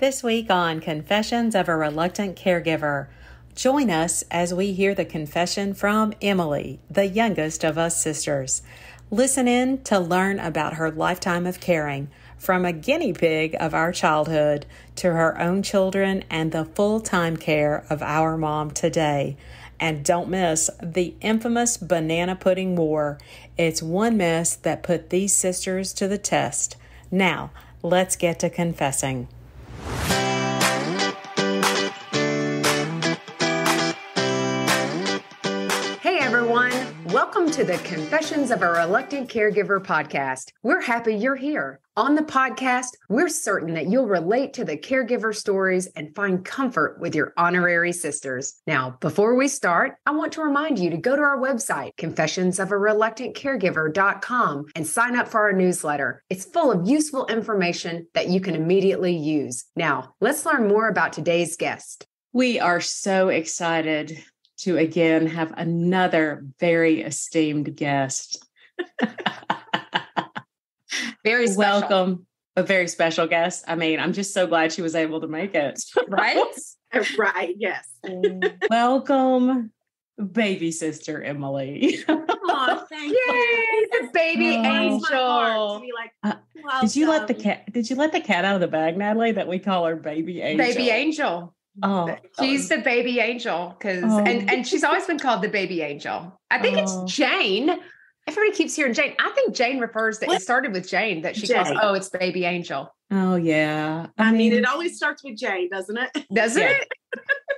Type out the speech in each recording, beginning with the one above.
This week on Confessions of a Reluctant Caregiver, join us as we hear the confession from Emilie, the youngest of us sisters. Listen in to learn about her lifetime of caring, from a guinea pig of our childhood to her own children and the full time care of our mom today. And don't miss the infamous banana pudding war. It's one mess that put these sisters to the test. Now, let's get to confessing. Welcome to the Confessions of a Reluctant Caregiver podcast. We're happy you're here. On the podcast, we're certain that you'll relate to the caregiver stories and find comfort with your honorary sisters. Now, before we start, I want to remind you to go to our website, confessionsofareluctantcaregiver.com, and sign up for our newsletter. It's full of useful information that you can immediately use. Now, let's learn more about today's guest. We are so excited to again have another very esteemed guest. very special. welcome, a very special guest. I mean, I'm just so glad she was able to make it. Right? right. Yes. welcome, baby sister Emilie. oh, thank Yay, you. baby oh. angel. Like, uh, did you let the cat? Did you let the cat out of the bag, Natalie? That we call her baby angel. Baby angel. Oh, she's the baby angel because oh. and and she's always been called the baby angel. I think oh. it's Jane. Everybody keeps hearing Jane. I think Jane refers that what? it started with Jane that she Jane. calls. Oh, it's baby angel. Oh yeah. I, I mean, mean, it always starts with Jane, doesn't it? Doesn't yeah.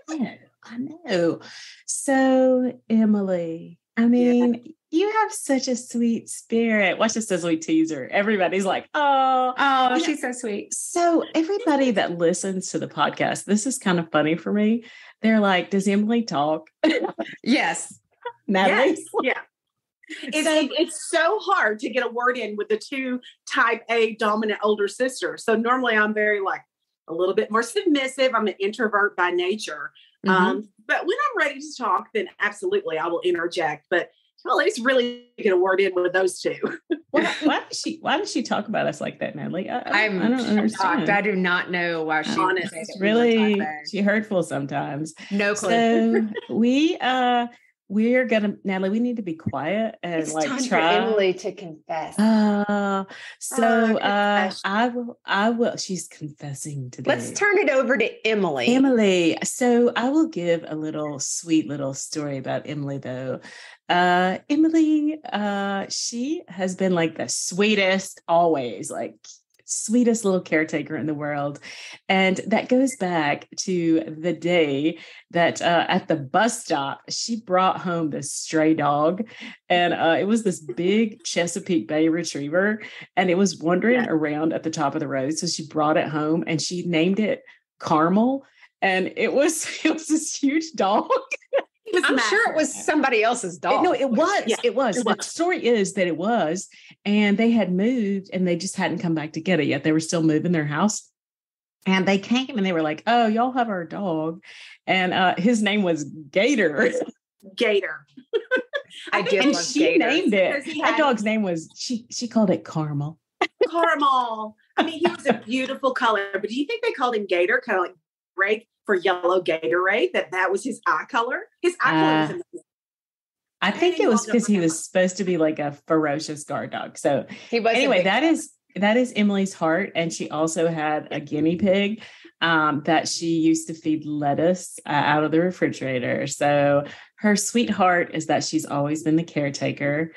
it? I know. So Emilie, I mean, yeah you have such a sweet spirit. Watch this as we teaser. Everybody's like, oh, oh, she's so sweet. So everybody that listens to the podcast, this is kind of funny for me. They're like, does Emilie talk? yes. Natalie? Yes. Yeah. It's, so, it's so hard to get a word in with the two type A dominant older sisters. So normally I'm very like a little bit more submissive. I'm an introvert by nature. Mm-hmm. Um, but when I'm ready to talk, then absolutely I will interject. But well, let's really get a word in with those two. why, why does she? Why does she talk about us like that, Natalie? I, I'm I don't understand. I do not know why she. Honest, it's really she hurtful sometimes. No clue. So we uh we're gonna Natalie. We need to be quiet and it's like time try. For Emilie to confess. Uh, so oh, uh, I will. I will. She's confessing today. Let's turn it over to Emilie. Emilie. So I will give a little sweet little story about Emilie though. Uh, Emilie, uh, she has been like the sweetest, always like sweetest little caretaker in the world. And that goes back to the day that uh, at the bus stop, she brought home this stray dog. And uh, it was this big Chesapeake Bay retriever. And it was wandering yeah. around at the top of the road. So she brought it home and she named it Carmel. And it was it was this huge dog. I'm massive. sure it was somebody else's dog. It, no, it was. Yeah, it was. It was. The story is that it was, and they had moved and they just hadn't come back to get it yet. They were still moving their house. And they came and they were like, Oh, y'all have our dog. And uh, his name was Gator. Gator. I, did. And she Gators. named it. That dog's name was she she called it Caramel. Caramel. I mean, he was a beautiful color, but do you think they called him Gator? Kind of like break for yellow Gatorade, that that was his eye color. His eye color was uh, amazing. I think it was because he was supposed to be like a ferocious guard dog. So he was anyway. That is that is Emilie's heart, and she also had a guinea pig um, that she used to feed lettuce uh, out of the refrigerator. So her sweetheart is that she's always been the caretaker.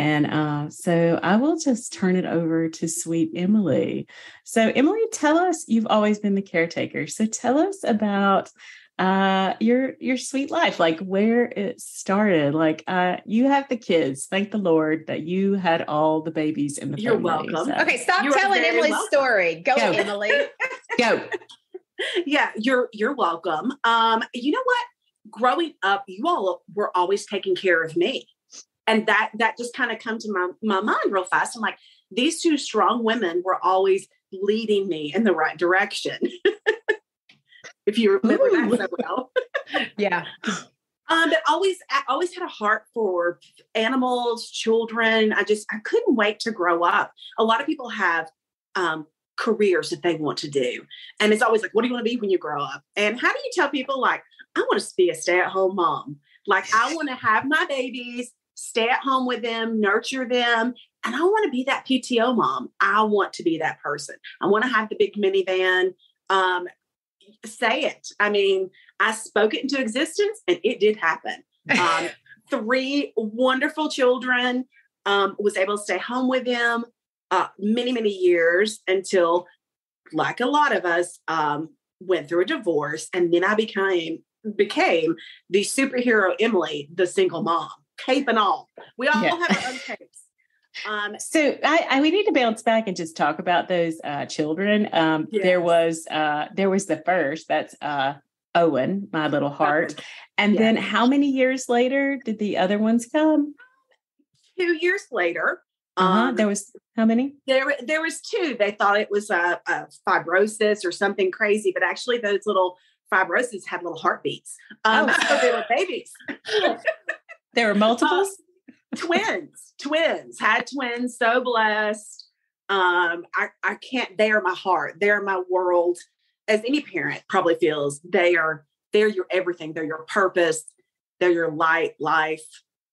And uh, so I will just turn it over to sweet Emilie. So, Emilie, tell us you've always been the caretaker. So, tell us about uh, your your sweet life, like where it started. Like uh, you have the kids. Thank the Lord that you had all the babies in the You're family. welcome. So. Okay, stop you're telling Emilie's welcome. story. Go, Go. Emilie. Go. Yeah, you're you're welcome. Um, you know what? Growing up, you all were always taking care of me and that that just kind of come to my, my mind real fast i'm like these two strong women were always leading me in the right direction if you remember Ooh. that so well yeah um, but always, I always had a heart for animals, children. I just, I couldn't wait to grow up. A lot of people have um, careers that they want to do. And it's always like, what do you want to be when you grow up? And how do you tell people like, I want to be a stay-at-home mom. Like I want to have my babies, stay at home with them, nurture them. And I want to be that PTO mom. I want to be that person. I want to have the big minivan. Um, say it. I mean, I spoke it into existence and it did happen. Um, three wonderful children, um, was able to stay home with them uh, many, many years until, like a lot of us, um, went through a divorce. And then I became became the superhero Emilie, the single mom, cape and all. We all yeah. have our own capes. Um, so I, I, we need to bounce back and just talk about those uh, children. Um, yes. There was uh, there was the first. That's uh, Owen, my little heart. And yes. then how many years later did the other ones come? Two years later. Uh-huh. Um, there was how many? There, there was two. They thought it was a, a fibrosis or something crazy, but actually those little fibrosis had little heartbeats. Um, oh. So they were babies. there were multiples? Uh, twins, twins, had twins, so blessed. Um, I, I can't, they are my heart. They're my world. As any parent probably feels, they are, they're your everything. They're your purpose. They're your light, life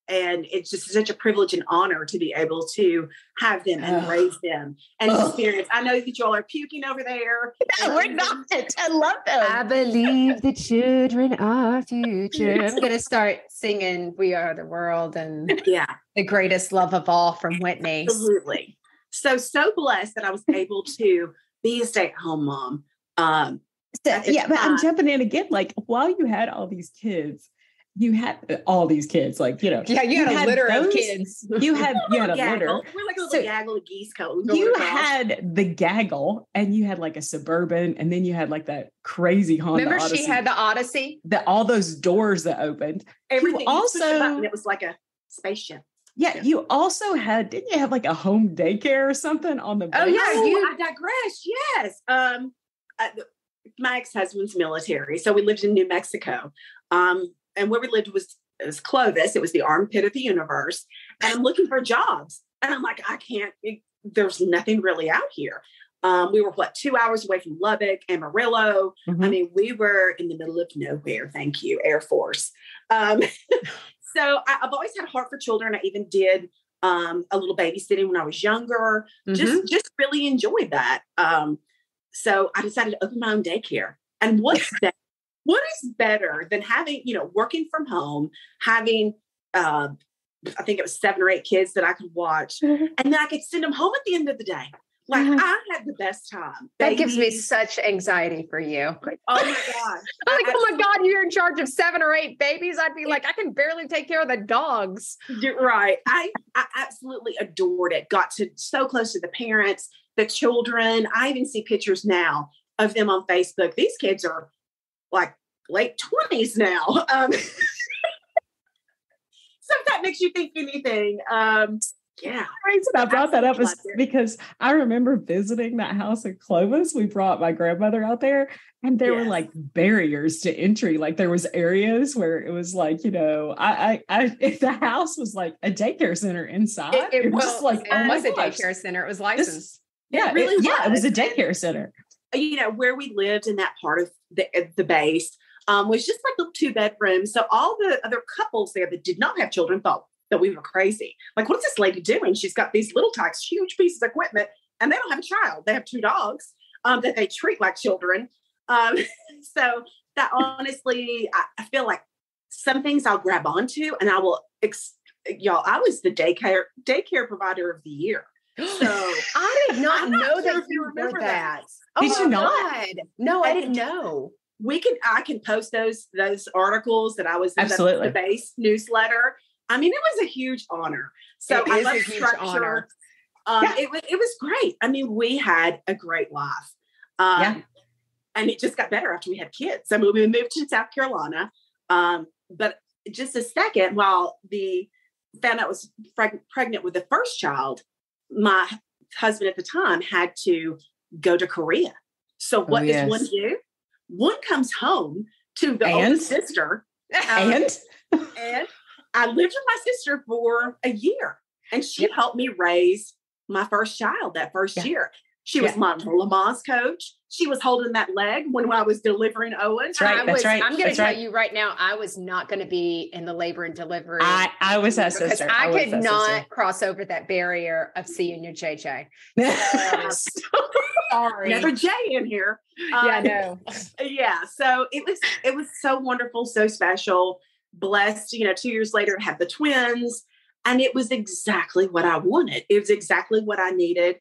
and it's just such a privilege and honor to be able to have them and raise them and experience. I know that y'all are puking over there. No, we're not. I love them. I believe the children are future. I'm going to start singing "We Are the World" and yeah, the greatest love of all from Whitney. Absolutely. So so blessed that I was able to be a stay-at-home mom. Um, so, yeah, but I'm jumping in again. Like while you had all these kids, you had all these kids, like you know. Yeah, you, you had, had, a litter those, of kids. You had you had a gaggle. litter. We're like a little so gaggle of geese coat. You had the gaggle, and you had like a suburban, and then you had like that crazy Honda. Remember, Odyssey. she had the Odyssey. The all those doors that opened. Everything. You also, it was like a spaceship. Yeah, yeah, you also had didn't you have like a home daycare or something on the? Base? Oh yeah, you. I digress. Yes. Um, uh, my ex husband's military, so we lived in New Mexico. Um, and where we lived was was Clovis. It was the armpit of the universe. And I'm looking for jobs. And I'm like, I can't, it, there's nothing really out here. Um, we were what two hours away from Lubbock, Amarillo. Mm-hmm. I mean, we were in the middle of nowhere. Thank you, Air Force. Um, so I, have always had a heart for children. I even did um, a little babysitting when I was younger. Mm-hmm. Just just really enjoyed that. Um, so I decided to open my own daycare. And what's that? What is better than having, you know, working from home, having, uh, I think it was seven or eight kids that I could watch, mm-hmm. and then I could send them home at the end of the day. Like mm-hmm. I had the best time. That gives me such anxiety for you. oh my god! I'm like, oh my god, you're in charge of seven or eight babies. I'd be like, I can barely take care of the dogs. You're right. I I absolutely adored it. Got to so close to the parents, the children. I even see pictures now of them on Facebook. These kids are like late 20s now. Um, so if that makes you think anything, um, yeah. The reason I brought that up is because I remember visiting that house in Clovis. We brought my grandmother out there and there yes. were like barriers to entry. Like there was areas where it was like, you know, I, I, I the house was like a daycare center inside. It, it, it was well, like, it oh was a daycare center. It was licensed. This, yeah, it really it, yeah, it was a daycare center. You know, where we lived in that part of the, the base, um, was just like little two bedrooms. So all the other couples there that did not have children thought that we were crazy. Like, what is this lady doing? She's got these little tykes, huge pieces of equipment, and they don't have a child. They have two dogs um, that they treat like children. Um, so that honestly, I, I, feel like some things I'll grab onto, and I will. Ex- y'all, I was the daycare daycare provider of the year. So I did not know sure that you remember that. that. Oh did you not? God. No, I didn't know we can I can post those those articles that I was in Absolutely. the, base newsletter. I mean, it was a huge honor. So it I love structure. Um, yeah. it was it was great. I mean, we had a great life. Um, yeah. And it just got better after we had kids. I mean, we moved to South Carolina. Um, but just a second, while the found out I was preg- pregnant with the first child, my husband at the time had to go to Korea. So what oh, yes. does one do? One comes home to the and? oldest sister. Um, and? and I lived with my sister for a year and she yeah. helped me raise my first child that first yeah. year. She was yeah. my Lamaze coach. She was holding that leg when, when I was delivering Owen. That's right. I was, right. I'm going to tell right. you right now, I was not going to be in the labor and delivery. I, I was that sister. I, I could not sister. cross over that barrier of seeing your JJ. sorry. Never J in here. Yeah, um, no. yeah. So it was it was so wonderful, so special. Blessed, you know, two years later, had the twins. And it was exactly what I wanted. It was exactly what I needed.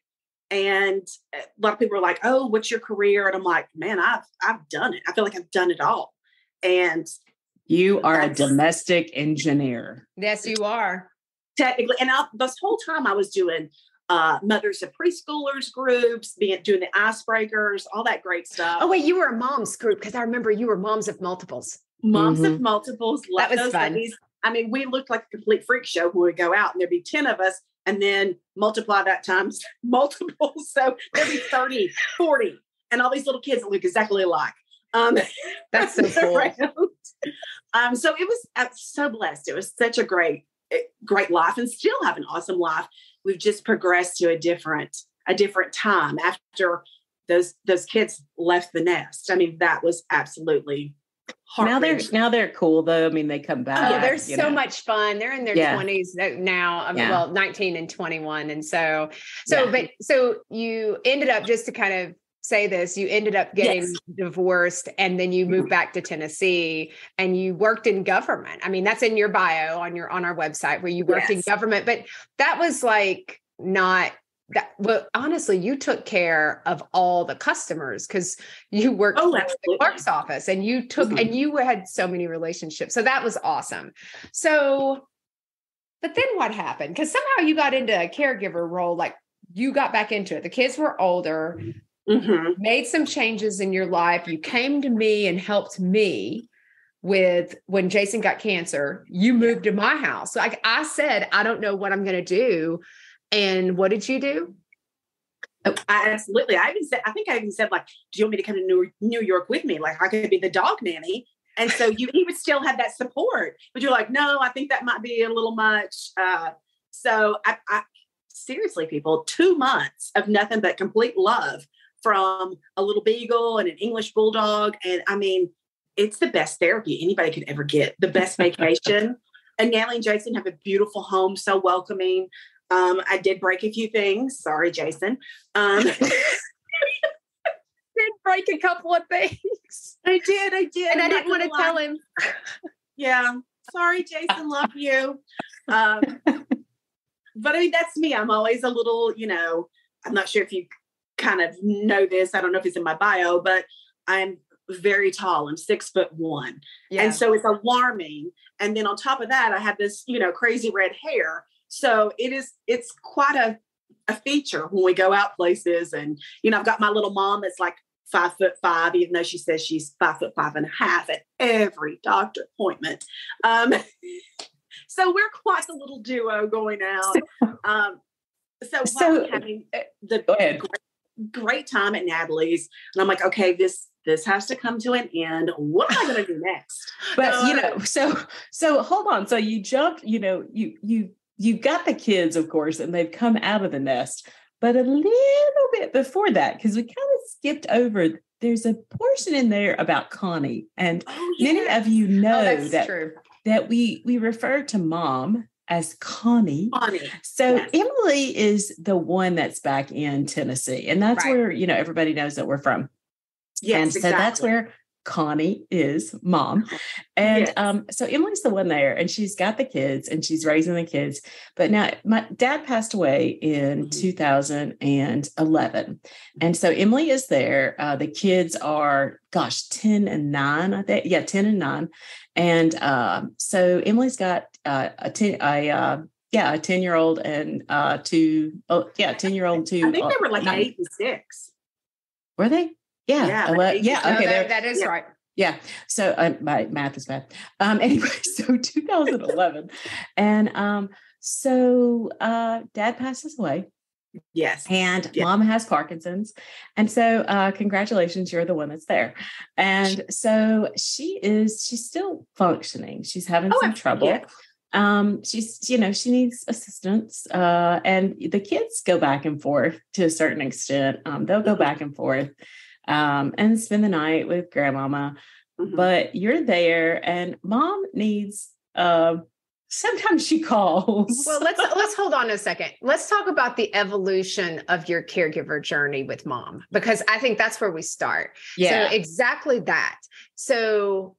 And a lot of people are like, "Oh, what's your career?" And I'm like, "Man, I've I've done it. I feel like I've done it all." And you are a domestic engineer. Yes, you are. Technically, and I, this whole time I was doing uh, mothers of preschoolers groups, being doing the icebreakers, all that great stuff. Oh wait, you were a moms group because I remember you were moms of multiples. Moms mm-hmm. of multiples. That was fun. Ladies. I mean, we looked like a complete freak show when we go out, and there'd be ten of us, and then multiply that times multiple. So there'd be 30, 40, and all these little kids that look exactly alike. Um, That's so cool. um, so it was I'm so blessed. It was such a great, eh, great life, and still have an awesome life. We've just progressed to a different, a different time after those those kids left the nest. I mean, that was absolutely now they're now they're cool though. I mean, they come oh, back. Oh, they're so know. much fun. They're in their twenties yeah. now. I mean, yeah. well, nineteen and twenty one, and so so. Yeah. But so you ended up just to kind of say this. You ended up getting yes. divorced, and then you moved back to Tennessee, and you worked in government. I mean, that's in your bio on your on our website where you worked yes. in government. But that was like not that well honestly you took care of all the customers because you worked oh, at the clerk's office and you took mm-hmm. and you had so many relationships so that was awesome so but then what happened because somehow you got into a caregiver role like you got back into it the kids were older mm-hmm. made some changes in your life you came to me and helped me with when Jason got cancer, you moved to my house. Like I said, I don't know what I'm going to do and what did you do? Oh, I, absolutely. I even said, I think I even said, like, do you want me to come to New, New York with me? Like, I could be the dog nanny. And so you, he would still have that support, but you're like, no, I think that might be a little much. Uh, so I, I seriously, people, two months of nothing but complete love from a little beagle and an English bulldog. And I mean, it's the best therapy anybody could ever get, the best vacation. and Natalie and Jason have a beautiful home, so welcoming. Um, I did break a few things. Sorry, Jason. Um, did break a couple of things. I did. I did. And I'm I did not want to lie. tell him. yeah. Sorry, Jason. Love you. Um, but I mean, that's me. I'm always a little, you know, I'm not sure if you kind of know this. I don't know if it's in my bio, but I'm very tall. I'm six foot one. Yeah. And so it's alarming. And then on top of that, I have this, you know, crazy red hair. So it is, it's quite a, a feature when we go out places. And, you know, I've got my little mom that's like five foot five, even though she says she's five foot five and a half at every doctor appointment. Um, so we're quite a little duo going out. Um, so, so having uh, the great, great time at Natalie's, and I'm like, okay, this this has to come to an end. What am I going to do next? But you know, so so hold on. So you jumped. You know, you you you've got the kids, of course, and they've come out of the nest. But a little bit before that, because we kind of skipped over, there's a portion in there about Connie. And oh, many of you oh, know oh, that, true. that we we refer to mom as Connie. Connie. So yes. Emilie is the one that's back in Tennessee. And that's right. where, you know, everybody knows that we're from. Yes, and so exactly. that's where Connie is mom. And yes. um, so Emilie's the one there, and she's got the kids and she's raising the kids. But now my dad passed away in mm-hmm. 2011. And so Emilie is there. Uh, the kids are, gosh, 10 and nine, I think. Yeah, 10 and nine. And um, so Emilie's got uh, a 10, a, uh, yeah, a 10 year old and uh, two, oh, yeah, 10 year old, two. I think they were like nine. eight and six. Were they? Yeah. Yeah. Uh, yeah. Okay. No, that, that is yeah. right. Yeah. So uh, my math is bad. Um, anyway, so 2011. and um, so uh, dad passes away. Yes. And mom has Parkinson's. And so uh, congratulations, you're the one that's there. And so she is, she's still functioning. She's having oh, some trouble. Yeah. um, she's, you know, she needs assistance. Uh, and the kids go back and forth to a certain extent. Um, they'll go mm-hmm. back and forth um, and spend the night with grandmama. Mm-hmm. But you're there, and mom needs uh, sometimes she calls. Well, let's let's hold on a second. Let's talk about the evolution of your caregiver journey with mom because I think that's where we start. Yeah. So exactly that. So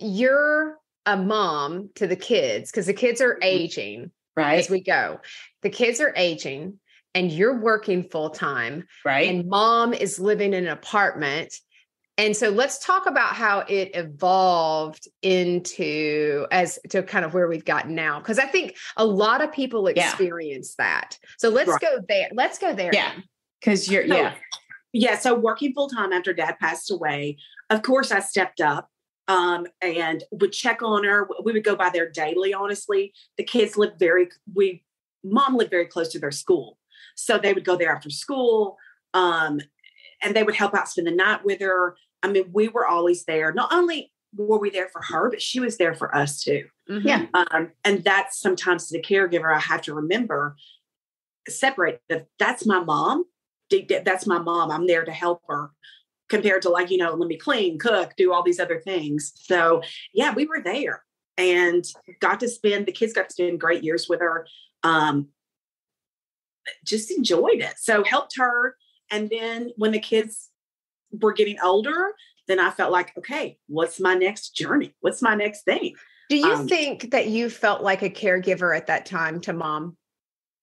you're a mom to the kids because the kids are mm-hmm. aging right as we go. The kids are aging and you're working full time. Right. And mom is living in an apartment and so let's talk about how it evolved into as to kind of where we've gotten now. Cause I think a lot of people experience yeah. that. So let's right. go there. Let's go there. Yeah. Cause you're, so, yeah. Yeah. So working full time after dad passed away, of course I stepped up um, and would check on her. We would go by there daily, honestly. The kids lived very, we, mom lived very close to their school. So they would go there after school. Um, and they would help out spend the night with her. I mean, we were always there. Not only were we there for her, but she was there for us too. Mm-hmm. Yeah. Um, and that's sometimes as a caregiver, I have to remember separate that that's my mom. That's my mom. I'm there to help her compared to like, you know, let me clean, cook, do all these other things. So yeah, we were there and got to spend, the kids got to spend great years with her. Um, just enjoyed it. So helped her. And then when the kids were getting older, then I felt like, okay, what's my next journey? What's my next thing? Do you um, think that you felt like a caregiver at that time to mom?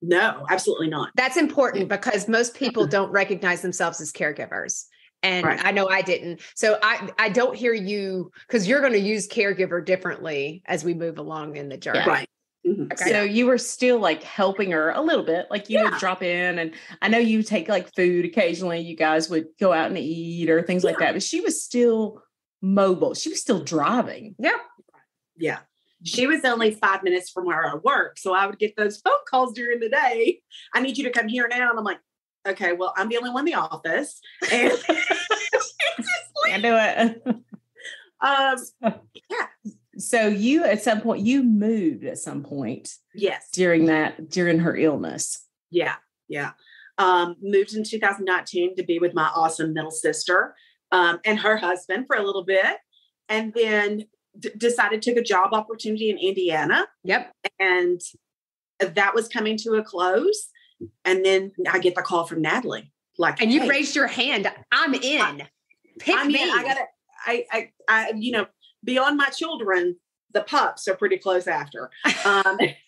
No, absolutely not. That's important because most people don't recognize themselves as caregivers. And right. I know I didn't. So I I don't hear you because you're going to use caregiver differently as we move along in the journey. Right. Mm-hmm. Okay. So you were still like helping her a little bit, like you yeah. would drop in, and I know you take like food occasionally. You guys would go out and eat or things yeah. like that, but she was still mobile. She was still driving. Yeah, yeah. She was only five minutes from where I work, so I would get those phone calls during the day. I need you to come here now, and I'm like, okay, well, I'm the only one in the office, and I do it. um, yeah so you at some point you moved at some point yes. during that during her illness. Yeah yeah. Um, moved in 2019 to be with my awesome middle sister um, and her husband for a little bit and then d- decided took a job opportunity in indiana. Yep. And that was coming to a close and then i get the call from natalie like and you hey, raised your hand. I'm in. Pick I me. I gotta I, I i you know beyond my children, the pups are pretty close after. Um,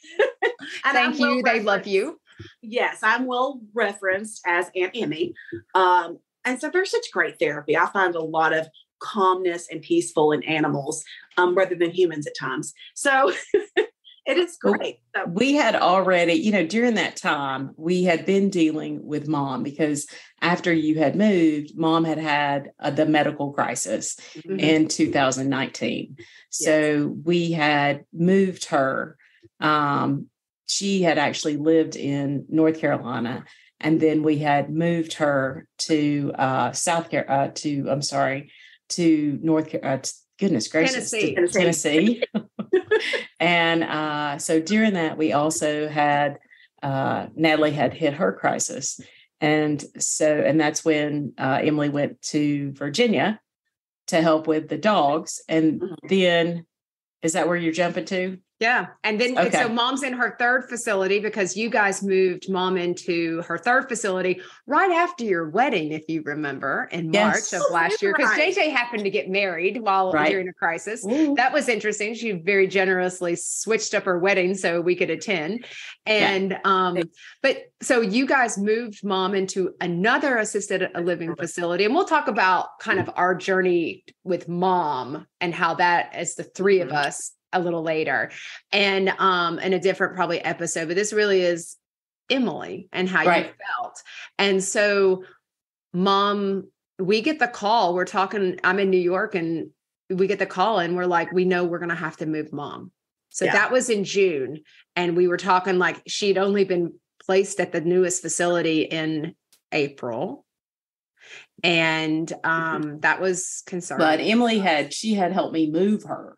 Thank you. They love you. Yes, I'm well referenced as Aunt Emmy. Um, and so there's such great therapy. I find a lot of calmness and peaceful in animals um, rather than humans at times. So it is great. So. We had already, you know, during that time, we had been dealing with mom because after you had moved, mom had had uh, the medical crisis mm-hmm. in 2019. Yes. So we had moved her. Um, she had actually lived in North Carolina. And then we had moved her to uh, South Carolina, uh, to, I'm sorry, to North Carolina, uh, goodness gracious, Tennessee. Tennessee. and uh, so during that, we also had uh, Natalie had hit her crisis, and so and that's when uh, Emilie went to Virginia to help with the dogs, and mm-hmm. then is that where you're jumping to? Yeah. And then okay. so mom's in her third facility because you guys moved mom into her third facility right after your wedding, if you remember, in yes. March of last year. Because right. JJ happened to get married while right. during a crisis. Ooh. That was interesting. She very generously switched up her wedding so we could attend. And yeah. um, but so you guys moved mom into another assisted living facility. And we'll talk about kind of our journey with mom and how that as the 3 of mm-hmm. us a little later and um in a different probably episode but this really is emilie and how right. you felt and so mom we get the call we're talking i'm in new york and we get the call and we're like we know we're going to have to move mom so yeah. that was in june and we were talking like she'd only been placed at the newest facility in april and mm-hmm. um that was concerning but emilie had she had helped me move her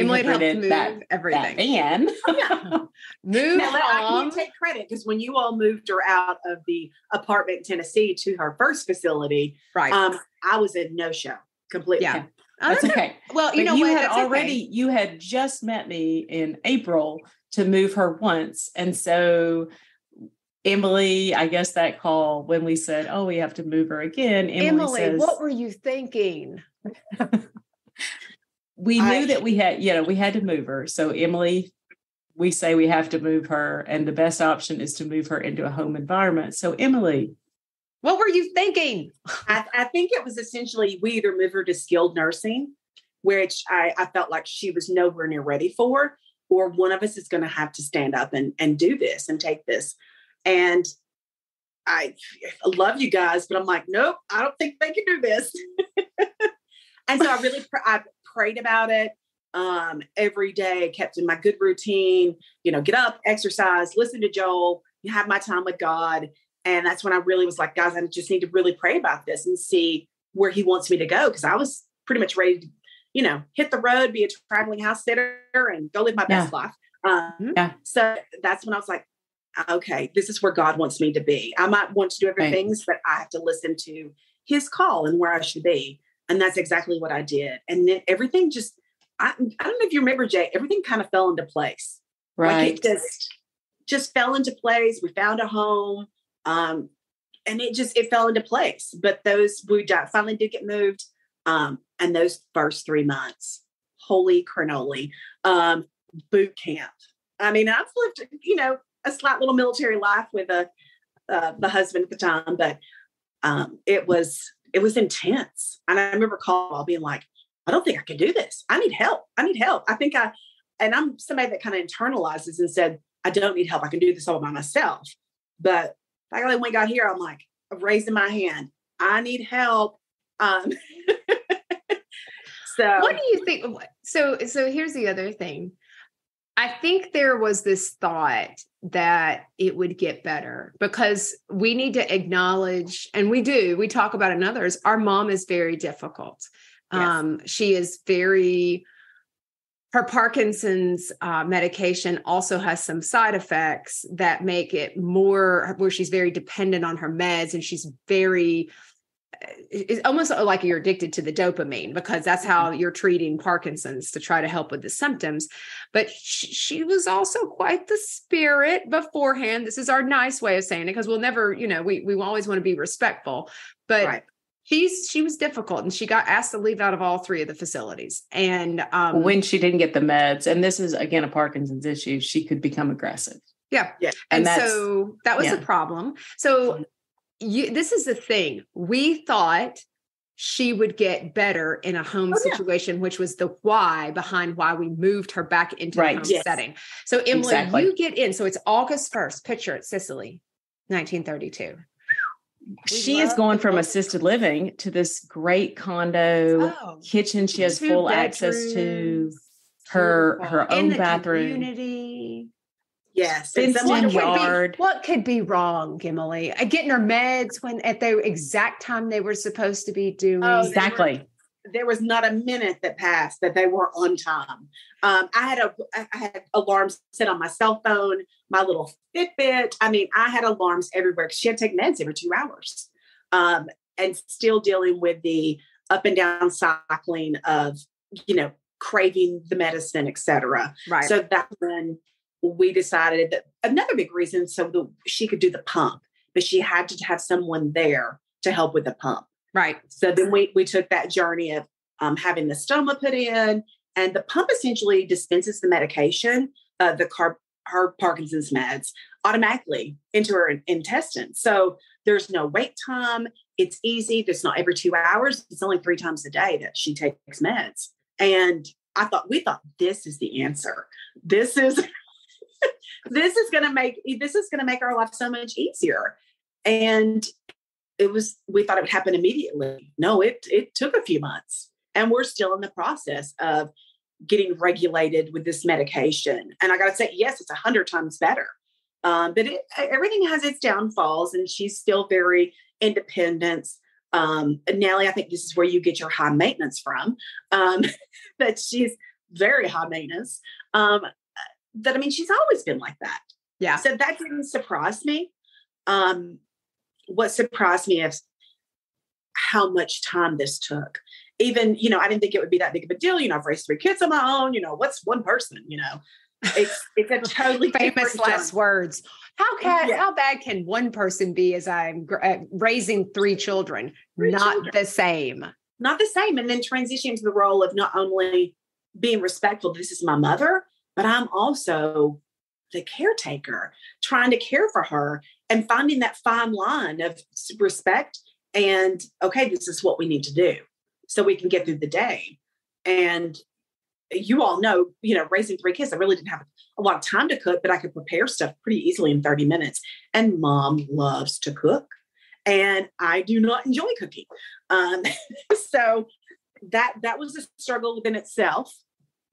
Emilie helped move that, everything. That van. move now, I can't take credit because when you all moved her out of the apartment in Tennessee to her first facility, right? Um, I was a no show completely. Yeah. That's okay. Well, you but know, you what? had already okay. you had just met me in April to move her once, and so Emilie, I guess that call when we said, "Oh, we have to move her again." Emilie, Emilie says, what were you thinking? we knew that we had, you know, we had to move her. So Emilie, we say we have to move her, and the best option is to move her into a home environment. So Emilie, what were you thinking? I, I think it was essentially we either move her to skilled nursing, which I, I felt like she was nowhere near ready for, or one of us is going to have to stand up and, and do this and take this. And I, I love you guys, but I'm like, nope, I don't think they can do this. and so I really I prayed about it um, every day, kept in my good routine, you know, get up, exercise, listen to Joel, you have my time with God. And that's when I really was like, guys, I just need to really pray about this and see where he wants me to go. Cause I was pretty much ready to, you know, hit the road, be a traveling house sitter and go live my best life. Um, yeah. So that's when I was like, okay, this is where God wants me to be. I might want to do other right. things, but I have to listen to his call and where I should be. And that's exactly what I did. And then everything just, I, I don't know if you remember, Jay, everything kind of fell into place. Right. Like it just, just fell into place. We found a home. Um, and it just it fell into place. But those we finally did get moved. Um, and those first three months, holy cannoli, um, boot camp. I mean, I've lived, you know, a slight little military life with a uh, the husband at the time, but um, it was it was intense. And I remember calling all being like, I don't think I can do this. I need help. I need help. I think I, and I'm somebody that kind of internalizes and said, I don't need help. I can do this all by myself. But like when we got here, I'm like, raising my hand. I need help. Um, so what do you think? So, so here's the other thing. I think there was this thought that it would get better because we need to acknowledge, and we do, we talk about in others, our mom is very difficult. Yes. Um, she is very her Parkinson's uh, medication also has some side effects that make it more where she's very dependent on her meds and she's very it's almost like you're addicted to the dopamine because that's how mm-hmm. you're treating Parkinson's to try to help with the symptoms. But she, she was also quite the spirit beforehand. This is our nice way of saying it because we'll never, you know, we we always want to be respectful. But right she's she was difficult and she got asked to leave out of all three of the facilities and um, when she didn't get the meds and this is again a parkinson's issue she could become aggressive yeah yeah and, and so that was yeah. a problem so mm-hmm. You this is the thing we thought she would get better in a home oh, situation, yeah. which was the why behind why we moved her back into right. the home yes. setting. So, Emilie, exactly. you get in. So it's August 1st, picture at Sicily, 1932 she is going from assisted living to this great condo oh, kitchen she has full access to her her own bathroom community. Yes fenced in yard be, what could be wrong emilie uh, getting her meds when at the exact time they were supposed to be doing oh, exactly there was not a minute that passed that they were on time. Um, I had a I had alarms set on my cell phone, my little Fitbit. I mean, I had alarms everywhere she had to take meds every two hours, um, and still dealing with the up and down cycling of you know craving the medicine, etc. Right. So that's when we decided that another big reason so the, she could do the pump, but she had to have someone there to help with the pump. Right. So then we, we took that journey of um, having the stoma put in, and the pump essentially dispenses the medication, uh, the carb, her Parkinson's meds, automatically into her intestine. So there's no wait time. It's easy. It's not every two hours. It's only three times a day that she takes meds. And I thought, we thought this is the answer. This is. this is going to make this is going to make our life so much easier and it was we thought it would happen immediately. No, it it took a few months. And we're still in the process of getting regulated with this medication. And I got to say, yes, it's a hundred times better. Um, but it, everything has its downfalls, and she's still very independent. Um, Nellie, I think this is where you get your high maintenance from. Um, but she's very high maintenance. Um, that I mean, she's always been like that. Yeah. So that didn't surprise me. Um, what surprised me is how much time this took. Even, you know, I didn't think it would be that big of a deal. You know, I've raised three kids on my own. You know, what's one person? You know, it's it's a totally famous last words. How can yeah. how bad can one person be as I'm uh, raising three children? Three not children. the same. Not the same. And then transition to the role of not only being respectful. This is my mother, but I'm also the caretaker, trying to care for her and finding that fine line of respect and okay, this is what we need to do so we can get through the day. And you all know, you know, raising three kids, I really didn't have a lot of time to cook, but I could prepare stuff pretty easily in 30 minutes. And mom loves to cook, and I do not enjoy cooking. Um, so that that was a struggle within itself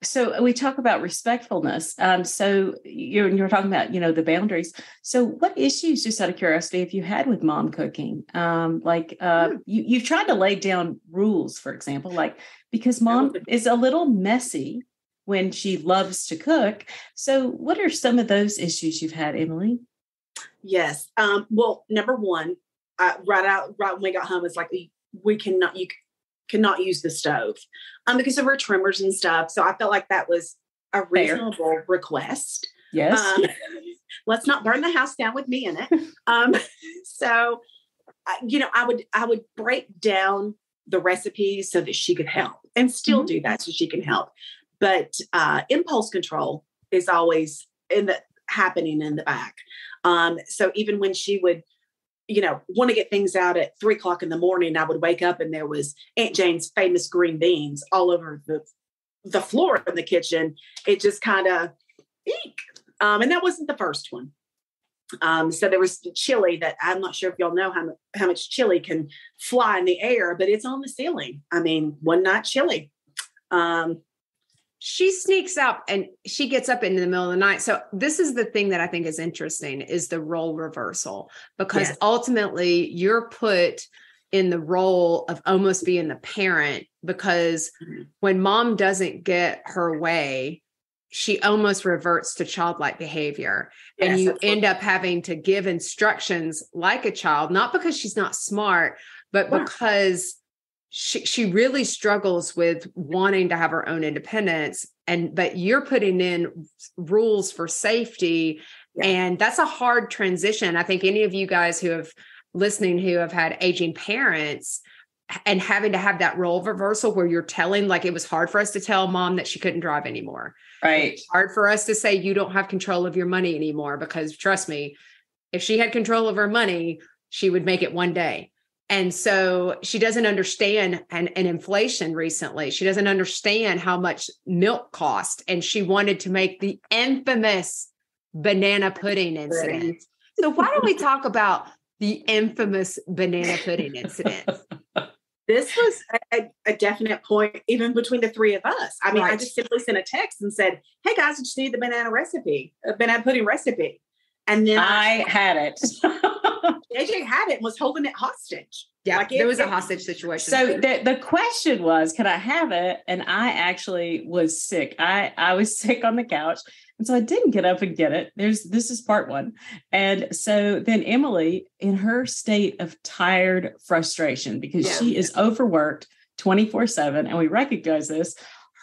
so we talk about respectfulness. Um, so you're you're talking about you know the boundaries. So what issues, just out of curiosity, have you had with mom cooking? Um, like uh, mm. you you've tried to lay down rules, for example, like because mom is a little messy when she loves to cook. So what are some of those issues you've had, Emilie? Yes. Um, well, number one, uh, right out right when we got home, it's like we cannot you cannot use the stove um, because of her tremors and stuff. So I felt like that was a reasonable Fair. request. Yes. Um, let's not burn the house down with me in it. Um, so, you know, I would I would break down the recipes so that she could help, and still mm-hmm. do that so she can help. But uh, impulse control is always in the happening in the back. Um, so even when she would you know, want to get things out at three o'clock in the morning, I would wake up and there was Aunt Jane's famous green beans all over the the floor in the kitchen. It just kind of eek. Um, and that wasn't the first one. Um, so there was the chili that I'm not sure if y'all know how, how much chili can fly in the air, but it's on the ceiling. I mean, one night chili. Um, she sneaks up and she gets up into the middle of the night. So this is the thing that I think is interesting is the role reversal because yes. ultimately you're put in the role of almost being the parent because mm-hmm. when mom doesn't get her way, she almost reverts to childlike behavior yes, and you absolutely. end up having to give instructions like a child not because she's not smart but because she she really struggles with wanting to have her own independence and but you're putting in rules for safety. Yeah. and that's a hard transition. I think any of you guys who have listening who have had aging parents and having to have that role reversal where you're telling like it was hard for us to tell mom that she couldn't drive anymore. Right. Hard for us to say you don't have control of your money anymore because trust me if she had control of her money she would make it one day and so she doesn't understand an, an inflation recently. She doesn't understand how much milk cost. And she wanted to make the infamous banana pudding incident. So why don't we talk about the infamous banana pudding incident? This was a, a, definite point, even between the three of us. I mean, right. I just simply sent a text and said, "Hey guys, I just need the banana recipe, a banana pudding recipe." And then I, I had it. AJ had it and was holding it hostage. Yeah, like it, there was a hostage situation. So the, the question was, can I have it? And I actually was sick. I, I was sick on the couch. And so I didn't get up and get it. There's this is part one. And so then Emilie, in her state of tired frustration, because yeah. she is overworked 24-7, and we recognize this.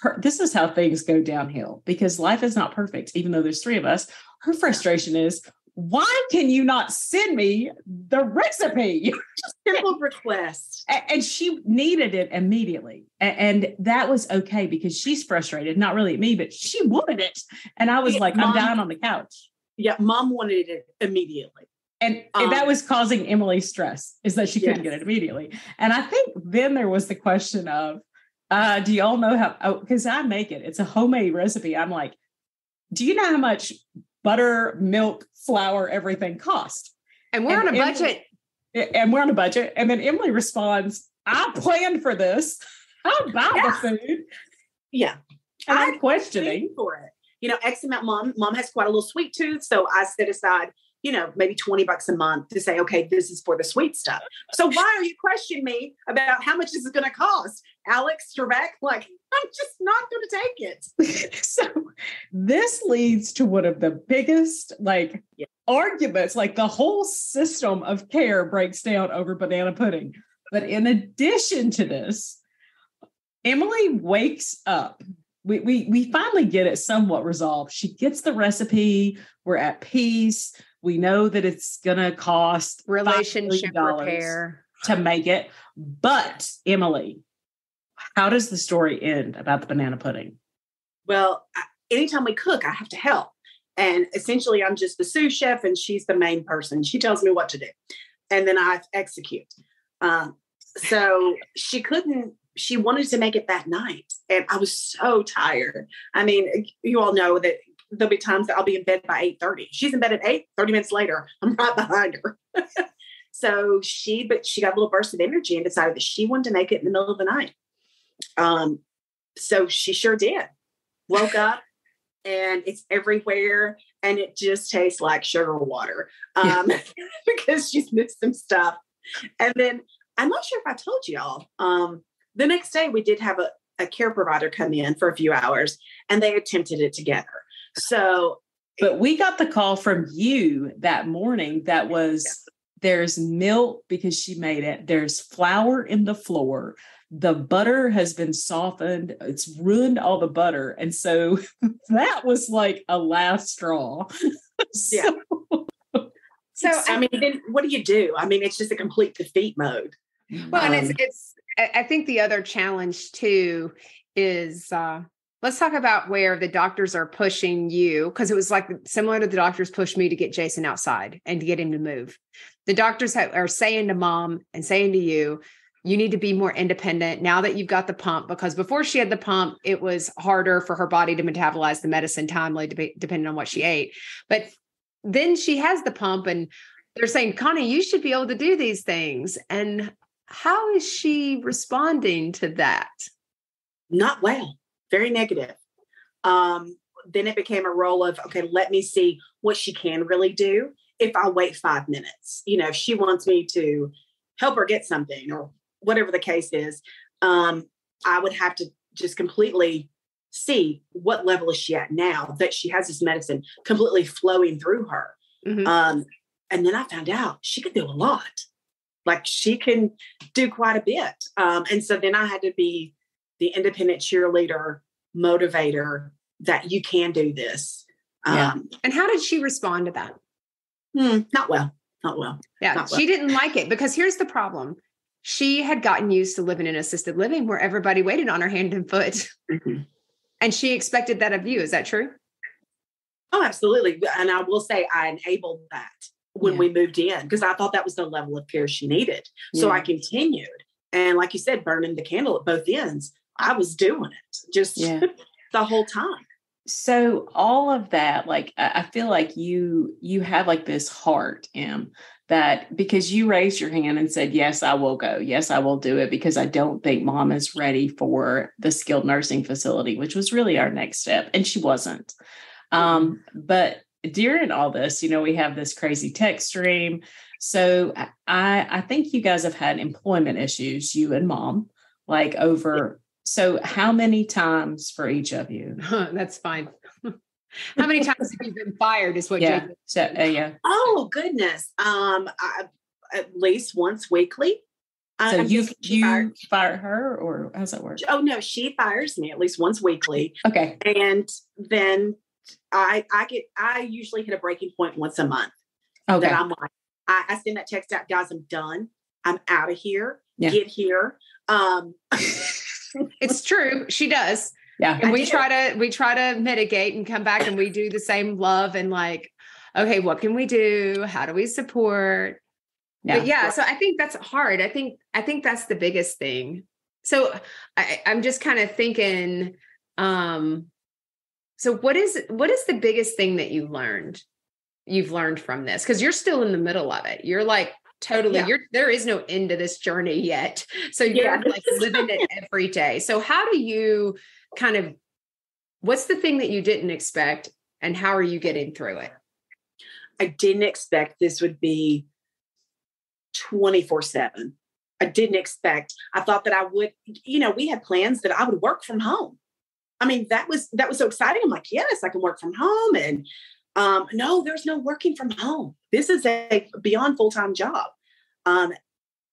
Her, this is how things go downhill because life is not perfect, even though there's three of us. Her frustration is, why can you not send me the recipe? Just simple request. And she needed it immediately. And that was okay because she's frustrated, not really at me, but she wanted it. And I was yeah, like, mom, I'm down on the couch. Yeah, mom wanted it immediately. And, um, that was causing Emilie stress, is that she couldn't yes. get it immediately. And I think then there was the question of, uh, do y'all know how? Because oh, I make it, it's a homemade recipe. I'm like, do you know how much butter, milk, flour, everything cost. And we're and on a Emilie, budget. And we're on a budget. And then Emilie responds, I planned for this. I'll buy yeah. the food. Yeah. And I'm questioning for it. You know, X amount mom, mom has quite a little sweet tooth. So I set aside, you know, maybe 20 bucks a month to say, okay, this is for the sweet stuff. So why are you questioning me about how much this is going to cost? Alex Trebek. Like, I'm just not going to take it. so this leads to one of the biggest like yeah. arguments. Like the whole system of care breaks down over banana pudding. But in addition to this, Emilie wakes up. We, we, we finally get it somewhat resolved. She gets the recipe. We're at peace. We know that it's going to cost relationship repair to make it. But Emily, how does the story end about the banana pudding? Well, anytime we cook, I have to help. And essentially, I'm just the sous chef, and she's the main person. She tells me what to do, and then I execute. Um, so she couldn't. She wanted to make it that night, and I was so tired. I mean, you all know that there'll be times that I'll be in bed by eight thirty. She's in bed at eight. Thirty minutes later, I'm right behind her. so she, but she got a little burst of energy and decided that she wanted to make it in the middle of the night. Um, so she sure did. Woke up and it's everywhere and it just tastes like sugar water um, because she's missed some stuff. And then I'm not sure if I told y'all. Um, the next day we did have a, a care provider come in for a few hours and they attempted it together. So but we got the call from you that morning that was yeah. there's milk because she made it, there's flour in the floor, the butter has been softened, it's ruined all the butter. And so that was like a last straw. so, yeah. So I mean, then what do you do? I mean, it's just a complete defeat mode. Well, um, and it's um, it's I think the other challenge too is uh let's talk about where the doctors are pushing you because it was like similar to the doctors pushed me to get Jason outside and to get him to move. The doctors have, are saying to mom and saying to you, you need to be more independent now that you've got the pump because before she had the pump it was harder for her body to metabolize the medicine timely depending on what she ate. But then she has the pump and they're saying connie you should be able to do these things. And how is she responding to that? Not well. Very negative. Um, then it became a role of okay let me see what she can really do. If i wait five minutes you know if she wants me to help her get something or whatever the case is, um, I would have to just completely see what level is she at now that she has this medicine completely flowing through her. Mm-hmm. Um, and then I found out she could do a lot. Like she can do quite a bit. Um, and so then I had to be the independent cheerleader, motivator that you can do this. Yeah. Um, and how did she respond to that? Hmm, not well. Not well. Yeah. Not well. She didn't like it because here's the problem she had gotten used to living in assisted living where everybody waited on her hand and foot. Mm-hmm. And she expected that of you. Is that true? Oh, absolutely. And I will say I enabled that when yeah. we moved in because I thought that was the level of care she needed. Yeah. So I continued. And like you said, burning the candle at both ends, I was doing it just yeah. the whole time so all of that like i feel like you you have like this heart em that because you raised your hand and said, Yes, I will go. Yes, I will do it because I don't think mom is ready for the skilled nursing facility, which was really our next step. And she wasn't. Um, but during all this, you know, we have this crazy text stream. So I I think you guys have had employment issues, you and mom, like over. So how many times for each of you? That's fine. How many times have you been fired? Is what yeah. So, uh, yeah. Oh goodness. Um, I, at least once weekly. So I'm you you fired. fire her, or how's that work? Oh no, she fires me at least once weekly. Okay, and then I I get I usually hit a breaking point once a month. Okay, that I'm like I, I send that text out, guys. I'm done. I'm out of here. Yeah. Get here. Um, it's true. She does. Yeah. And I we try to we try to mitigate and come back and we do the same love and like, okay, what can we do? How do we support? Yeah. But yeah, so I think that's hard. I think I think that's the biggest thing. So I, I'm just kind of thinking, um, so what is what is the biggest thing that you learned? You've learned from this because you're still in the middle of it. You're like totally yeah. you're there is no end to this journey yet so you're yeah. like living it every day so how do you kind of what's the thing that you didn't expect and how are you getting through it? I didn't expect this would be 24 7. I didn't expect. I thought that I would, you know, we had plans that I would work from home. I mean, that was that was so exciting. I'm like, yes, I can work from home. And um, no, there's no working from home. This is a beyond full-time job. Um,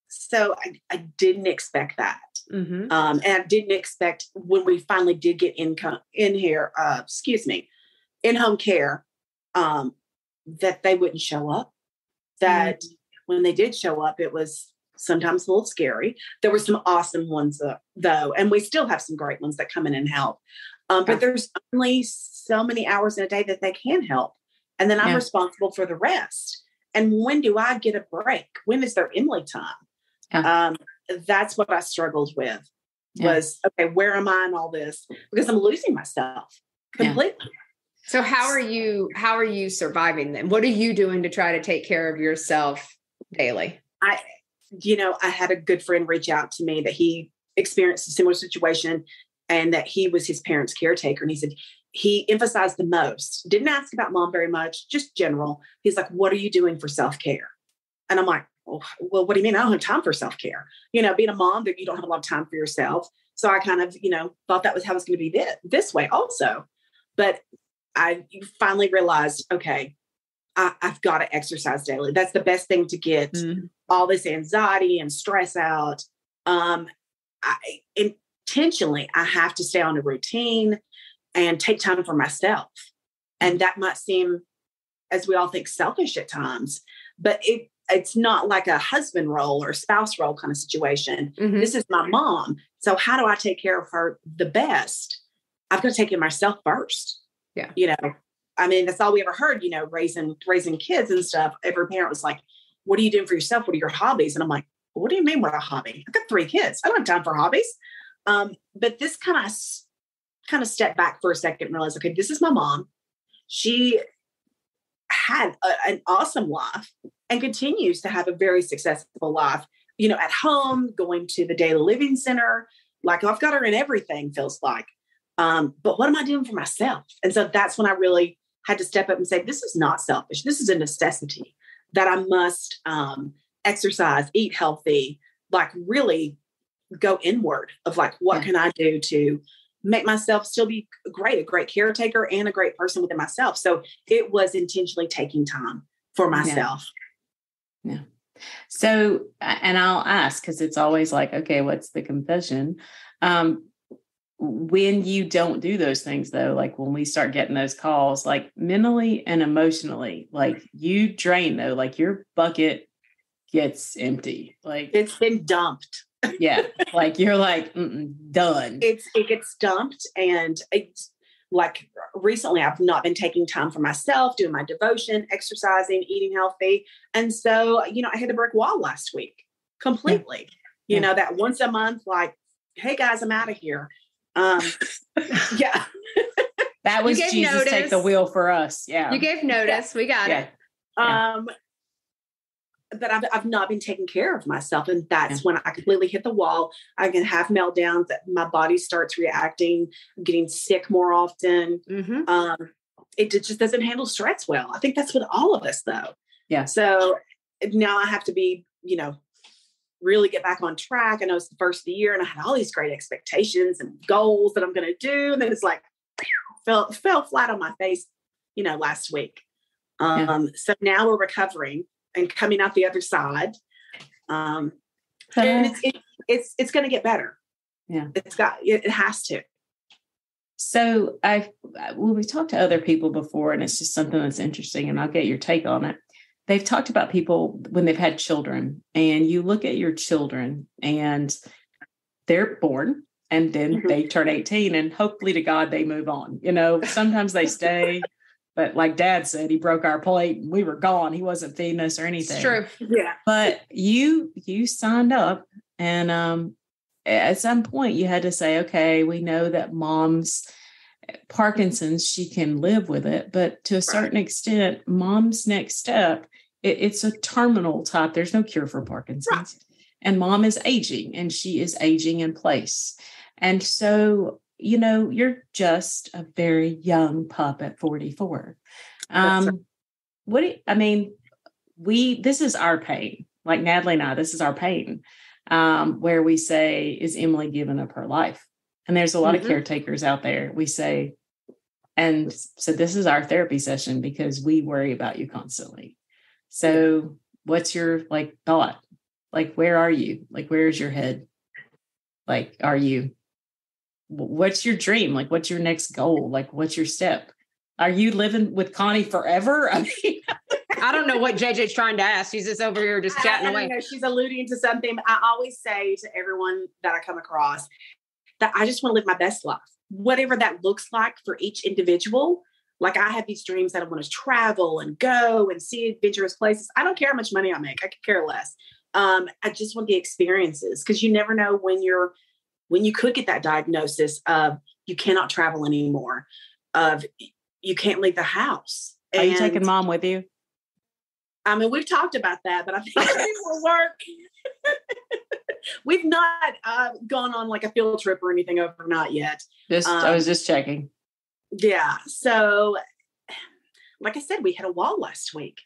so I, I didn't expect that. Mm-hmm. Um, and I didn't expect when we finally did get income in here, uh, excuse me, in home care, um, that they wouldn't show up. That mm-hmm. when they did show up, it was sometimes a little scary. There were some awesome ones uh, though, and we still have some great ones that come in and help. Um, but there's only so many hours in a day that they can help, and then I'm yeah. responsible for the rest. And when do I get a break? When is there Emilie time? Yeah. Um, that's what I struggled with. Was okay, where am I in all this? Because I'm losing myself completely. So how are you how are you surviving then? What are you doing to try to take care of yourself daily? I you know, I had a good friend reach out to me that he experienced a similar situation and that he was his parents' caretaker. And he said he emphasized the most, didn't ask about mom very much, just general. He's like, What are you doing for self care? And I'm like, well, well, what do you mean? I don't have time for self care. You know, being a mom, that you don't have a lot of time for yourself. So I kind of, you know, thought that was how it was going to be this, this way also. But I finally realized, okay, I, have got to exercise daily. That's the best thing to get mm. all this anxiety and stress out. Um, I intentionally, I have to stay on a routine and take time for myself. And that might seem, as we all think, selfish at times, but it it's not like a husband role or spouse role kind of situation. Mm-hmm. This is my mom. So how do I take care of her the best? I've got to take care of myself first. Yeah. You know, I mean, that's all we ever heard, you know, raising raising kids and stuff. Every parent was like, What are you doing for yourself? What are your hobbies? And I'm like, what do you mean what a hobby? I've got three kids. I don't have time for hobbies. Um, but this kind of kind of step back for a second and realize, okay, this is my mom. She had a, an awesome life and continues to have a very successful life, you know, at home, going to the daily living center. Like I've got her in everything, feels like. Um, but what am I doing for myself? And so that's when I really had to step up and say, this is not selfish. This is a necessity that I must um, exercise, eat healthy, like really go inward of like, what yeah. can I do to make myself still be great, a great caretaker and a great person within myself. So it was intentionally taking time for myself. Yeah. yeah. So, and I'll ask because it's always like, okay, what's the confession? Um, when you don't do those things though like when we start getting those calls like mentally and emotionally like you drain though like your bucket gets empty like it's been dumped yeah like you're like done it's it gets dumped and it's like recently i've not been taking time for myself doing my devotion exercising eating healthy and so you know i hit a brick wall last week completely yeah. you yeah. know that once a month like hey guys i'm out of here um, yeah. that was Jesus notice. take the wheel for us. Yeah. You gave notice. Yeah. We got yeah. it. Um, but I've, I've not been taking care of myself. And that's when I completely hit the wall. I can have meltdowns that my body starts reacting, I'm getting sick more often. Mm-hmm. Um, it just doesn't handle stress well. I think that's with all of us though. Yeah. So now I have to be, you know, really get back on track. And I know it's the first of the year and I had all these great expectations and goals that I'm going to do. And then it's like fell, fell flat on my face, you know, last week. Um, yeah. So now we're recovering and coming out the other side. Um, and it's, it, it's, it's going to get better. Yeah. It's got, it, has to. So I, well, we talked to other people before, and it's just something that's interesting, and I'll get your take on it they've talked about people when they've had children and you look at your children and they're born and then mm-hmm. they turn 18 and hopefully to god they move on you know sometimes they stay but like dad said he broke our plate and we were gone he wasn't feeding us or anything it's true yeah but you you signed up and um at some point you had to say okay we know that mom's Parkinson's, she can live with it. But to a certain extent, mom's next step it, it's a terminal type. There's no cure for Parkinson's. Right. And mom is aging and she is aging in place. And so, you know, you're just a very young pup at 44. Um, right. what do you, I mean, we, this is our pain. Like Natalie and I, this is our pain. um, where we say, Is Emilie giving up her life? And there's a lot mm-hmm. of caretakers out there. We say, and so this is our therapy session because we worry about you constantly. So, what's your like thought? Like, where are you? Like, where's your head? Like, are you, what's your dream? Like, what's your next goal? Like, what's your step? Are you living with Connie forever? I mean, I don't know what JJ's trying to ask. She's just over here just chatting I, away. Know, she's alluding to something. I always say to everyone that I come across that I just want to live my best life, whatever that looks like for each individual. Like I have these dreams that I want to travel and go and see adventurous places. I don't care how much money I make. I could care less. Um, I just want the experiences because you never know when you're when you could get that diagnosis of you cannot travel anymore, of you can't leave the house. Are and, you taking mom with you? I mean, we've talked about that, but I think it will work. we've not uh, gone on like a field trip or anything overnight yet. Just, um, I was just checking. Yeah. So, like I said, we had a wall last week,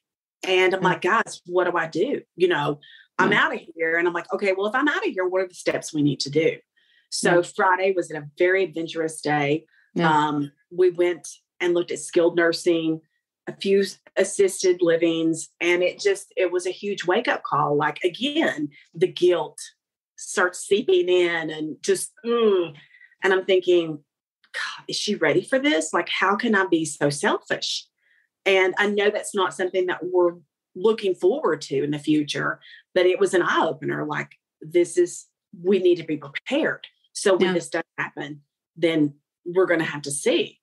and I'm mm. like, guys, what do I do? You know, I'm mm. out of here, and I'm like, okay, well, if I'm out of here, what are the steps we need to do? So mm. Friday was a very adventurous day. Um, we went and looked at skilled nursing, a few assisted livings, and it just it was a huge wake up call. Like again, the guilt starts seeping in, and just mm, and I'm thinking, God, is she ready for this? Like, how can I be so selfish? And I know that's not something that we're looking forward to in the future, but it was an eye opener. Like, this is we need to be prepared. So when yeah. this does happen, then we're going to have to see.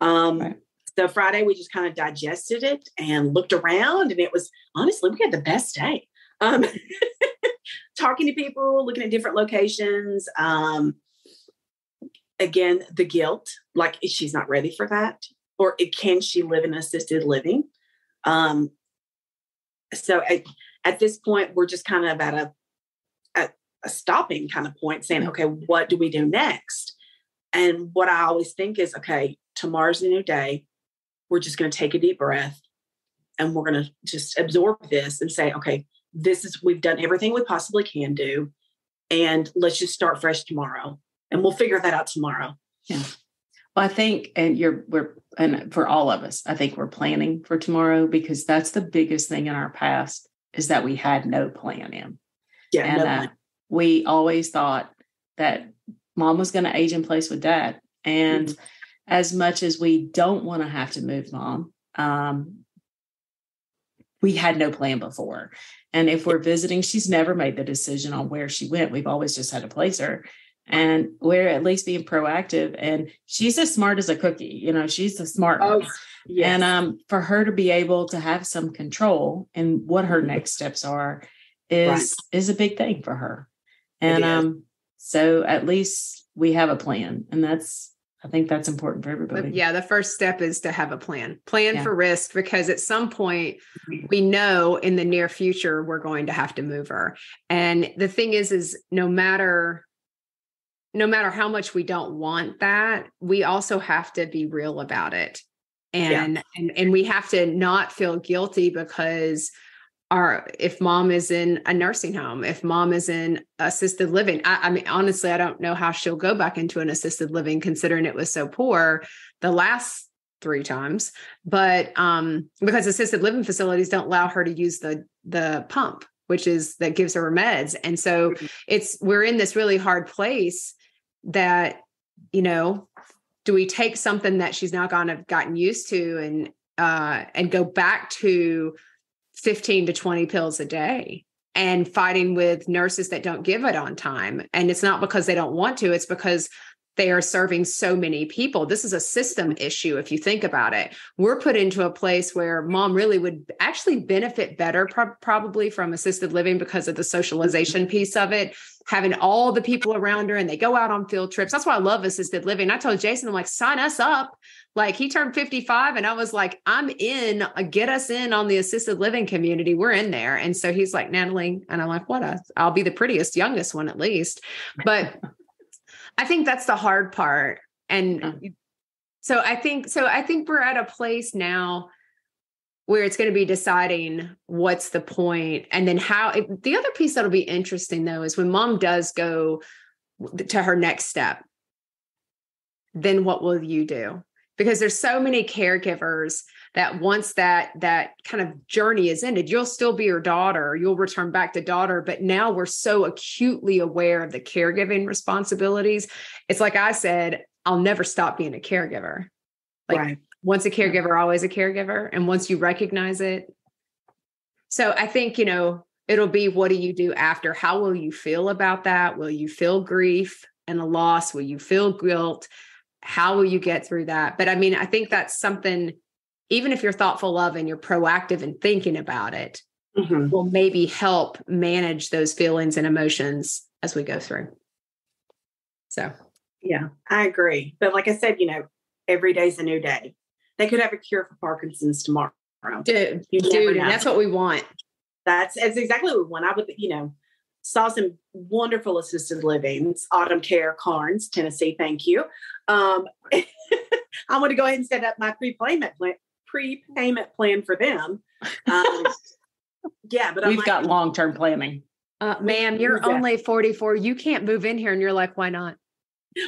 Um, right. So Friday, we just kind of digested it and looked around, and it was honestly, we had the best day. Um, talking to people, looking at different locations. Um, again, the guilt, like she's not ready for that, or it, can she live in assisted living? Um, so at, at this point, we're just kind of at a, a stopping kind of point, saying, okay, what do we do next? And what I always think is, okay, tomorrow's a new day. We're just going to take a deep breath and we're going to just absorb this and say, okay, this is, we've done everything we possibly can do. And let's just start fresh tomorrow. And we'll figure that out tomorrow. Yeah. Well, I think, and you're, we're, and for all of us, I think we're planning for tomorrow because that's the biggest thing in our past is that we had no plan in. Yeah. And no uh, we always thought that mom was going to age in place with dad. And mm-hmm as much as we don't want to have to move mom, um, we had no plan before. And if we're visiting, she's never made the decision on where she went. We've always just had to place her. And we're at least being proactive. And she's as smart as a cookie. You know, she's a smart oh, yes. And um, for her to be able to have some control and what her next steps are is right. is a big thing for her. And um, so at least we have a plan. And that's I think that's important for everybody. Yeah, the first step is to have a plan. Plan yeah. for risk because at some point we know in the near future we're going to have to move her. And the thing is is no matter no matter how much we don't want that, we also have to be real about it. And yeah. and and we have to not feel guilty because are if mom is in a nursing home, if mom is in assisted living. I, I, mean, honestly, I don't know how she'll go back into an assisted living considering it was so poor the last three times. But um, because assisted living facilities don't allow her to use the the pump, which is that gives her meds. And so mm-hmm. it's we're in this really hard place that, you know, do we take something that she's now kind of gotten used to and uh and go back to 15 to 20 pills a day and fighting with nurses that don't give it on time. And it's not because they don't want to, it's because they are serving so many people. This is a system issue, if you think about it. We're put into a place where mom really would actually benefit better, pro- probably from assisted living because of the socialization piece of it, having all the people around her and they go out on field trips. That's why I love assisted living. I told Jason, I'm like, sign us up. Like he turned 55 and I was like, I'm in, uh, get us in on the assisted living community. We're in there. And so he's like, Natalie, and I'm like, what? I'll be the prettiest, youngest one at least. But I think that's the hard part. And mm. so I think, so I think we're at a place now where it's going to be deciding what's the point and then how the other piece that'll be interesting though is when mom does go to her next step then what will you do because there's so many caregivers that once that that kind of journey is ended you'll still be your daughter you'll return back to daughter but now we're so acutely aware of the caregiving responsibilities it's like i said i'll never stop being a caregiver like right once a caregiver, always a caregiver. And once you recognize it. So I think, you know, it'll be what do you do after? How will you feel about that? Will you feel grief and a loss? Will you feel guilt? How will you get through that? But I mean, I think that's something, even if you're thoughtful of and you're proactive in thinking about it, mm-hmm. will maybe help manage those feelings and emotions as we go through. So, yeah, I agree. But like I said, you know, every day's a new day. They could have a cure for Parkinson's tomorrow. Dude, dude, that's what we want. That's, that's exactly what we want. I would, you know, saw some wonderful assisted livings, Autumn Care, Carnes, Tennessee. Thank you. Um, I want to go ahead and set up my prepayment plan, prepayment plan for them. Um, yeah, but we've like, got long term planning. Uh, ma'am, you're only 44. You can't move in here. And you're like, why not?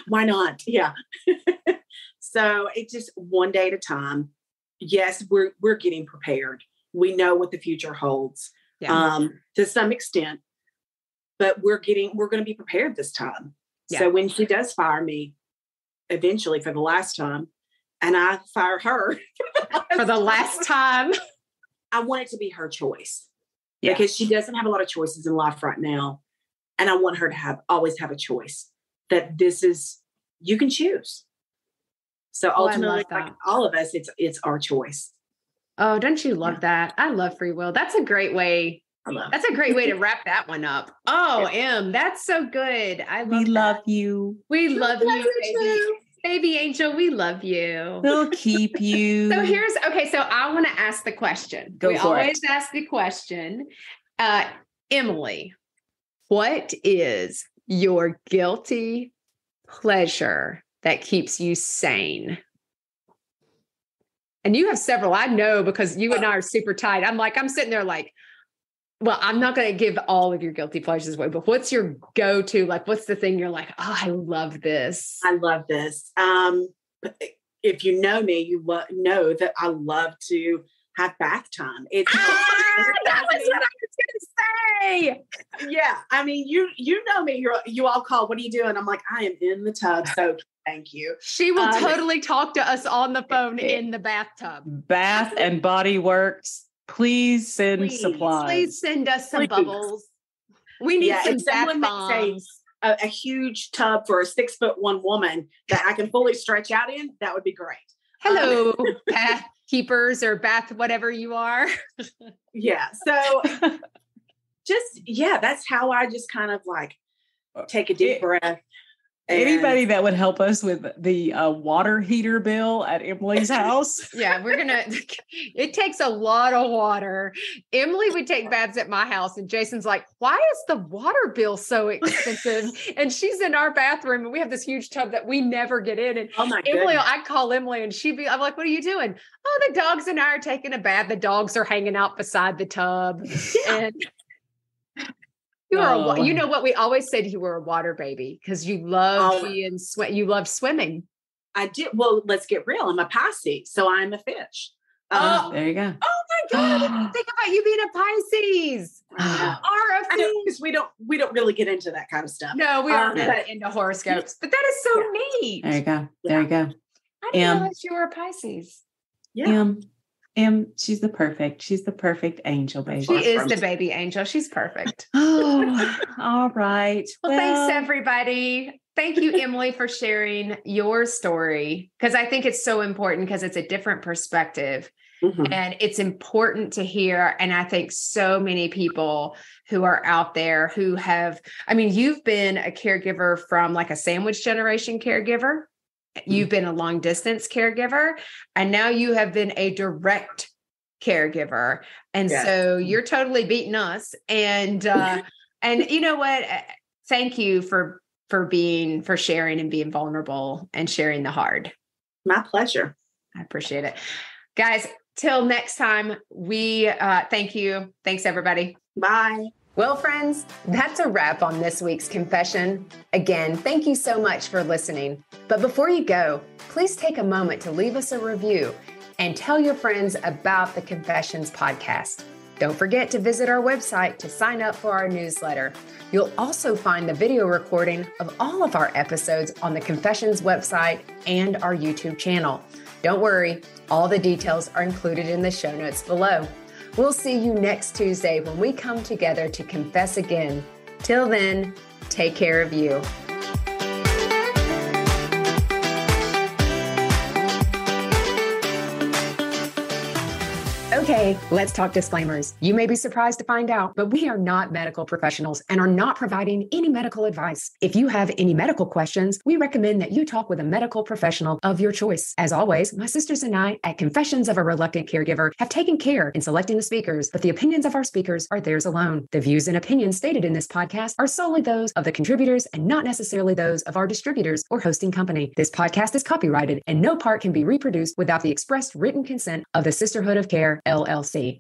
Why not? Yeah. So it's just one day at a time. Yes, we're we're getting prepared. We know what the future holds yeah. um, to some extent, but we're getting we're going to be prepared this time. Yeah. So when she does fire me, eventually for the last time, and I fire her for the last time, I want it to be her choice yeah. because she doesn't have a lot of choices in life right now, and I want her to have always have a choice that this is you can choose. So oh, ultimately, like all of us, it's it's our choice. Oh, don't you love yeah. that? I love free will. That's a great way. That's a great way to wrap that one up. Oh, yeah. M, that's so good. I love we that. love you. We love, love you, baby. Angel, we love you. We'll keep you. so here's okay. So I want to ask the question. Go we always it. ask the question. Uh, Emilie, what is your guilty pleasure that keeps you sane? And you have several, I know, because you and I are super tight. I'm like, I'm sitting there like, well, I'm not going to give all of your guilty pleasures away, but what's your go to? Like, what's the thing you're like, oh, I love this? I love this. Um, if you know me, you lo- know that I love to have bath time. It's ah, that was what I was gonna say. Yeah, I mean, you you know me. You you all call. What are you doing? I'm like, I am in the tub. So thank you. She will um, totally talk to us on the phone in the bathtub. Bath and Body Works. Please send please, supplies. Please send us some please. bubbles. We need yeah, some bath bombs. A, a huge tub for a six foot one woman that I can fully stretch out in, that would be great. Hello, um, bath keepers or bath, whatever you are. yeah. So just, yeah, that's how I just kind of like uh, take a deep it, breath Anybody that would help us with the uh, water heater bill at Emilie's house? yeah, we're gonna. It takes a lot of water. Emilie would take baths at my house, and Jason's like, "Why is the water bill so expensive?" and she's in our bathroom, and we have this huge tub that we never get in. And oh my Emilie, I call Emilie, and she'd be, I'm like, "What are you doing?" Oh, the dogs and I are taking a bath. The dogs are hanging out beside the tub, yeah. and you are, a, you oh. know what we always said you were a water baby because you love oh. being sweat. You love swimming. I did. Well, let's get real. I'm a Pisces, so I'm a fish. Oh, um, there you go. Oh my god! think about you being a Pisces or a fish. Because we don't we don't really get into that kind of stuff. No, we aren't um, into horoscopes. But that is so yeah. neat. There you go. There yeah. you go. I didn't um, realize you were a Pisces. Yeah. Um, Am she's the perfect. She's the perfect angel baby. She is the baby angel. She's perfect. oh, all right. Well, well, thanks everybody. Thank you, Emilie, for sharing your story because I think it's so important because it's a different perspective. Mm-hmm. And it's important to hear. And I think so many people who are out there who have, I mean, you've been a caregiver from like a sandwich generation caregiver You've mm. been a long distance caregiver, and now you have been a direct caregiver. And yes. so you're totally beating us. And uh, and you know what? Uh, thank you for for being for sharing and being vulnerable and sharing the hard. My pleasure. I appreciate it. Guys, till next time, we uh, thank you. Thanks, everybody. Bye. Well, friends, that's a wrap on this week's confession. Again, thank you so much for listening. But before you go, please take a moment to leave us a review and tell your friends about the Confessions podcast. Don't forget to visit our website to sign up for our newsletter. You'll also find the video recording of all of our episodes on the Confessions website and our YouTube channel. Don't worry, all the details are included in the show notes below. We'll see you next Tuesday when we come together to confess again. Till then, take care of you. Okay, let's talk disclaimers. You may be surprised to find out, but we are not medical professionals and are not providing any medical advice. If you have any medical questions, we recommend that you talk with a medical professional of your choice. As always, my sisters and I at Confessions of a Reluctant Caregiver have taken care in selecting the speakers, but the opinions of our speakers are theirs alone. The views and opinions stated in this podcast are solely those of the contributors and not necessarily those of our distributors or hosting company. This podcast is copyrighted and no part can be reproduced without the expressed written consent of the Sisterhood of Care LLC.